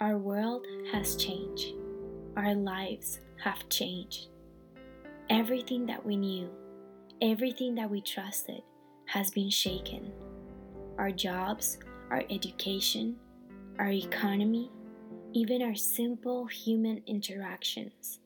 Our world has changed. Our lives have changed. Everything that we knew, everything that we trusted has been shaken. Our jobs, our education, our economy, even our simple human interactions